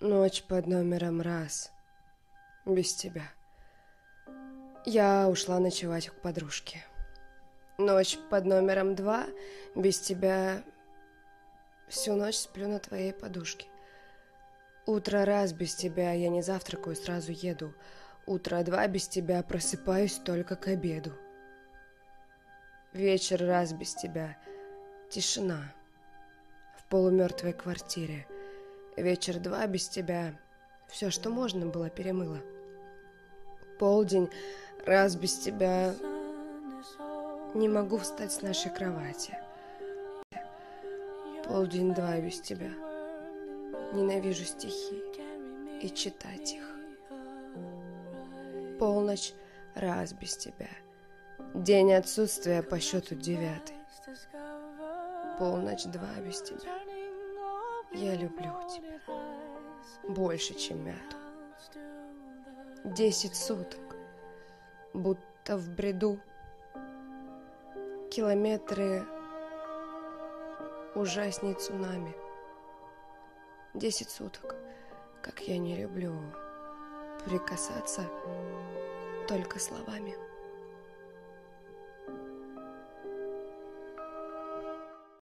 Ночь под номером раз. Без тебя. Я ушла ночевать к подружке. Ночь под номером два. Без тебя всю ночь сплю на твоей подушке. Утро раз без тебя я не завтракаю, сразу еду. Утро два без тебя просыпаюсь только к обеду. Вечер раз без тебя тишина в полумертвой квартире. Вечер два без тебя все, что можно было, перемыло. Полдень раз без тебя не могу встать с нашей кровати. Полдень-два без тебя. Ненавижу стихи и читать их. Полночь раз без тебя. День отсутствия по счету девятый. Полночь два без тебя. Я люблю тебя больше, чем мяту. Десять суток, будто в бреду. Километры ужасней цунами. Десять суток, как я не люблю прикасаться только словами.